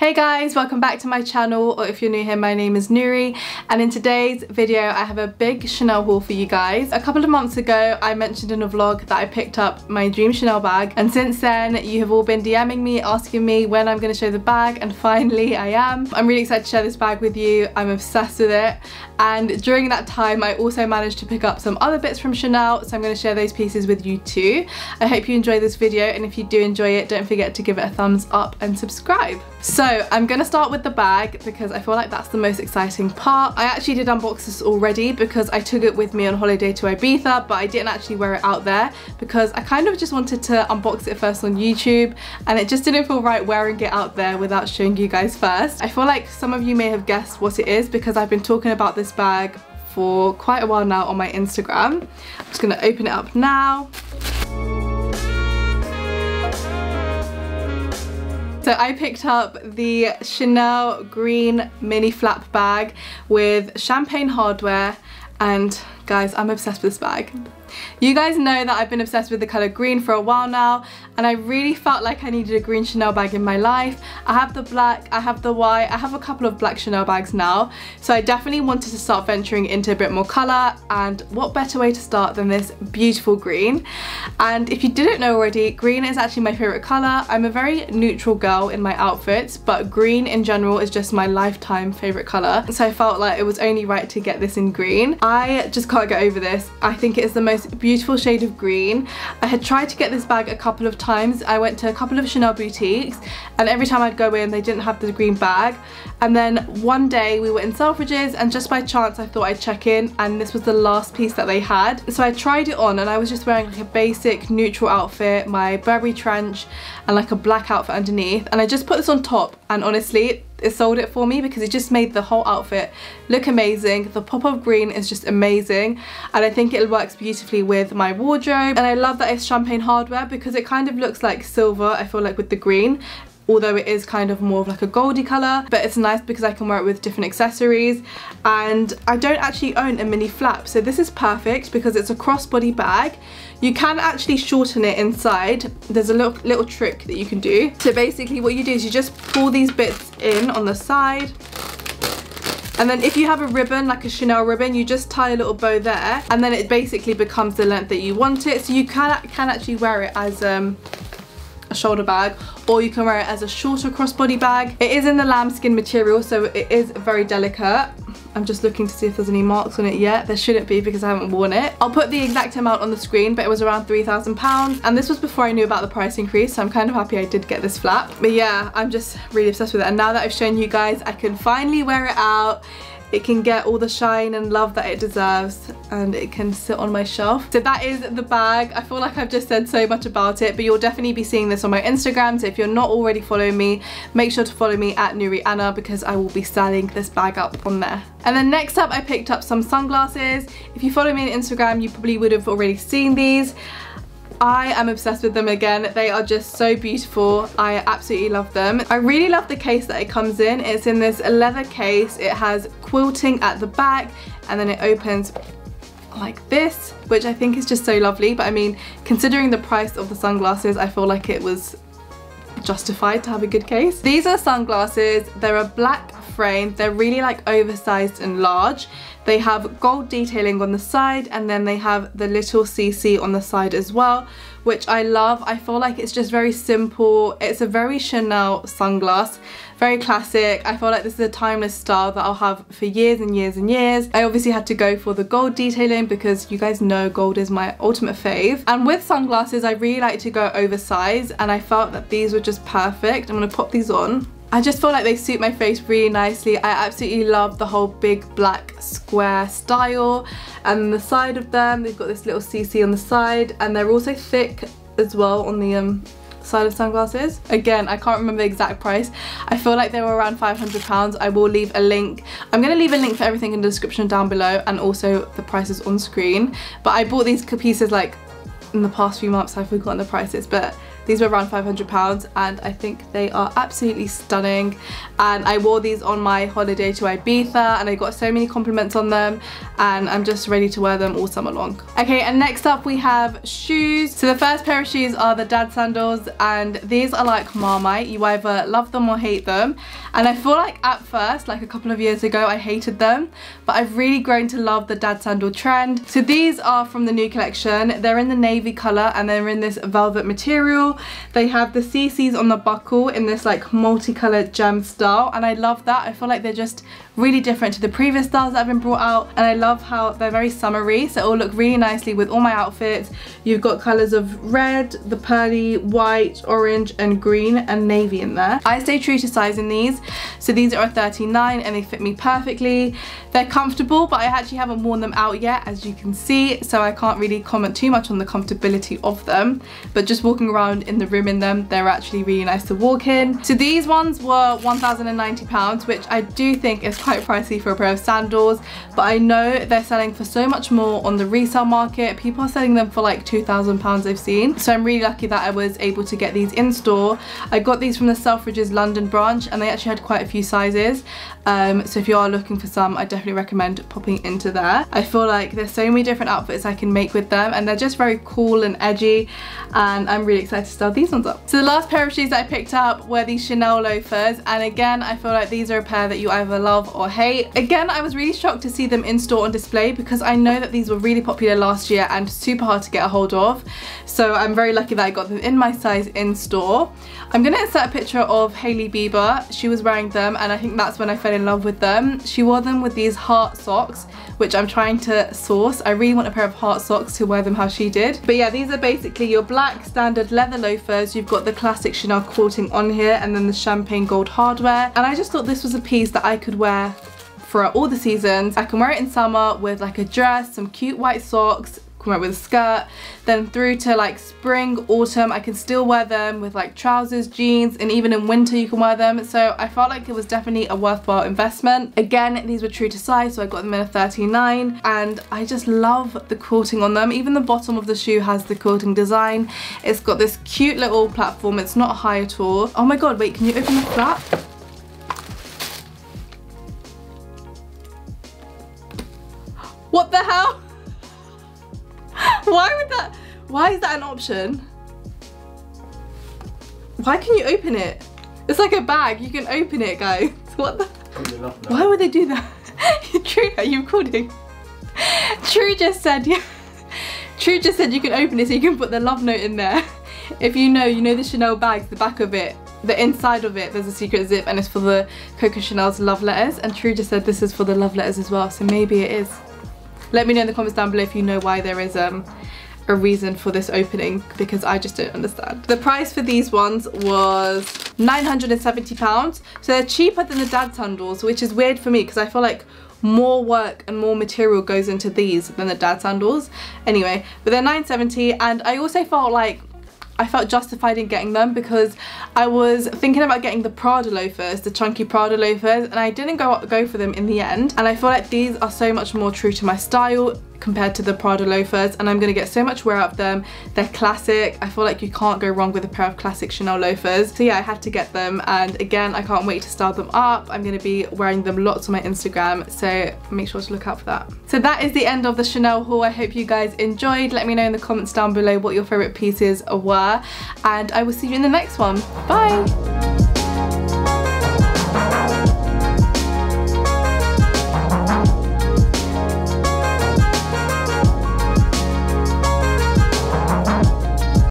Hey guys, welcome back to my channel, or if you're new here, my name is Noorie, and in today's video I have a big Chanel haul for you guys. A couple of months ago, I mentioned in a vlog that I picked up my dream Chanel bag, and since then, you have all been DMing me, asking me when I'm going to show the bag, and finally I am. I'm really excited to share this bag with you, I'm obsessed with it, and during that time, I also managed to pick up some other bits from Chanel, so I'm going to share those pieces with you too. I hope you enjoy this video, and if you do enjoy it, don't forget to give it a thumbs up and subscribe. So I'm gonna start with the bag because I feel like that's the most exciting part. I actually did unbox this already because I took it with me on holiday to Ibiza but I didn't actually wear it out there because I kind of just wanted to unbox it first on YouTube and it just didn't feel right wearing it out there without showing you guys first. I feel like some of you may have guessed what it is because I've been talking about this bag for quite a while now on my Instagram. I'm just gonna open it up now. So I picked up the Chanel green mini flap bag with champagne hardware and guys I'm obsessed with this bag. You guys know that I've been obsessed with the colour green for a while now and I really felt like I needed a green Chanel bag in my life. I have the black, I have the white, I have a couple of black Chanel bags now so I definitely wanted to start venturing into a bit more colour and what better way to start than this beautiful green and if you didn't know already green is actually my favourite colour. I'm a very neutral girl in my outfits but green in general is just my lifetime favourite colour so I felt like it was only right to get this in green. I just can't get over this. I think it is the most beautiful shade of green. I had tried to get this bag a couple of times. I went to a couple of Chanel boutiques and every time I'd go in they didn't have the green bag and then one day we were in Selfridges and just by chance I thought I'd check in and this was the last piece that they had. So I tried it on and I was just wearing like a basic neutral outfit, my Burberry trench and like a black outfit underneath and I just put this on top and honestly it sold it for me because it just made the whole outfit look amazing. The pop of green is just amazing. And I think it works beautifully with my wardrobe. And I love that it's champagne hardware because it kind of looks like silver I feel like with the green although it is kind of more of like a goldy colour but it's nice because I can wear it with different accessories. And I don't actually own a mini flap so this is perfect because it's a crossbody bag. You can actually shorten it inside. There's a little, little trick that you can do. So basically what you do is you just pull these bits in on the side. And then if you have a ribbon, like a Chanel ribbon, you just tie a little bow there and then it basically becomes the length that you want it. So you can, can actually wear it as um, a shoulder bag or you can wear it as a shorter crossbody bag. It is in the lambskin material so it is very delicate. I'm just looking to see if there's any marks on it yet. There shouldn't be because I haven't worn it. I'll put the exact amount on the screen but it was around £3,000 and this was before I knew about the price increase so I'm kind of happy I did get this flap. But yeah, I'm just really obsessed with it and now that I've shown you guys I can finally wear it out it can get all the shine and love that it deserves and it can sit on my shelf. So that is the bag. I feel like I've just said so much about it but you'll definitely be seeing this on my Instagram so if you're not already following me make sure to follow me at Noorie Ana because I will be styling this bag up on there. And then next up I picked up some sunglasses. If you follow me on Instagram you probably would have already seen these. I am obsessed with them again. They are just so beautiful. I absolutely love them. I really love the case that it comes in. It's in this leather case. It has quilting at the back and then it opens like this, which I think is just so lovely. But I mean, considering the price of the sunglasses, I feel like it was justified to have a good case. These are sunglasses. They're a black frame. They're really like oversized and large. They have gold detailing on the side and then they have the little CC on the side as well, which I love. I feel like it's just very simple. It's a very Chanel sunglass, very classic. I feel like this is a timeless style that I'll have for years and years and years. I obviously had to go for the gold detailing because you guys know gold is my ultimate fave. And with sunglasses, I really like to go oversized and I felt that these were just perfect. I'm gonna pop these on. I just feel like they suit my face really nicely. I absolutely love the whole big black square style and the side of them they've got this little CC on the side and they're also thick as well on the um, side of sunglasses. Again, I can't remember the exact price. I feel like they were around £500. I will leave a link. I'm going to leave a link for everything in the description down below and also the prices on screen. But I bought these pieces like in the past few months. I've forgotten the prices, but These were around £500 and I think they are absolutely stunning. And I wore these on my holiday to Ibiza and I got so many compliments on them and I'm just ready to wear them all summer long. Okay, and next up we have shoes. So the first pair of shoes are the dad sandals and these are like Marmite. You either love them or hate them. And I feel like at first, like a couple of years ago, I hated them, but I've really grown to love the dad sandal trend. So these are from the new collection. They're in the navy color and they're in this velvet material. They have the CCs on the buckle in this like multicolored gem style and I love that. I feel like they're just really different to the previous styles that have been brought out and I love how they're very summery so it will look really nicely with all my outfits. You've got colours of red, the pearly, white, orange and green and navy in there. I stay true to size in these so these are a 39 and they fit me perfectly. They're comfortable but I actually haven't worn them out yet as you can see so I can't really comment too much on the comfortability of them but just walking around in the room in them they're actually really nice to walk in. So these ones were £1,090 which I do think is quite pricey for a pair of sandals but I know they're selling for so much more on the resale market. People are selling them for like £2,000 I've seen. So I'm really lucky that I was able to get these in store. I got these from the Selfridges London branch and they actually had quite a few sizes. Um, so if you are looking for some, I definitely recommend popping into there. I feel like there's so many different outfits I can make with them and they're just very cool and edgy and I'm really excited to style these ones up. So the last pair of shoes that I picked up were these Chanel loafers and again I feel like these are a pair that you either love or hate. Again I was really shocked to see them in store on display because I know that these were really popular last year and super hard to get a hold of so I'm very lucky that I got them in my size in store. I'm to insert a picture of Hailey Bieber. She was wearing them and I think that's when I fell in love with them. She wore them with these heart socks which I'm trying to source. I really want a pair of heart socks to wear them how she did. But yeah, these are basically your black standard leather loafers. You've got the classic Chanel quilting on here and then the champagne gold hardware. And I just thought this was a piece that I could wear for all the seasons. I can wear it in summer with like a dress, some cute white socks, come out with a skirt then through to like spring autumn I can still wear them with like trousers jeans and even in winter you can wear them. So I felt like it was definitely a worthwhile investment. Again these were true to size so I got them in a 39 and I just love the quilting on them. Even the bottom of the shoe has the quilting design. It's got this cute little platform. It's not high at all. Oh my god wait can you open the flap? What the hell? Why would that, why is that an option? Why can you open it? It's like a bag, you can open it guys. What the? Why would they do that? True, are you recording? True just said, yeah. True just said you can open it so you can put the love note in there. If you know, you know the Chanel bags, the back of it, the inside of it, there's a secret zip and it's for the Coco Chanel's love letters. And True just said this is for the love letters as well, so maybe it is. Let me know in the comments down below if you know why there is um, a reason for this opening because I just don't understand. The price for these ones was £970 so they're cheaper than the dad sandals which is weird for me because I feel like more work and more material goes into these than the dad sandals anyway but they're 970 and I also felt like I felt justified in getting them because I was thinking about getting the Prada loafers, the chunky Prada loafers, and I didn't go, go for them in the end. And I feel like these are so much more true to my style compared to the Prada loafers and I'm to get so much wear out of them. They're classic. I feel like you can't go wrong with a pair of classic Chanel loafers. So yeah, I had to get them and again, I can't wait to style them up. I'm to be wearing them lots on my Instagram, so make sure to look out for that. So that is the end of the Chanel haul. I hope you guys enjoyed. Let me know in the comments down below what your favourite pieces were and I will see you in the next one. Bye!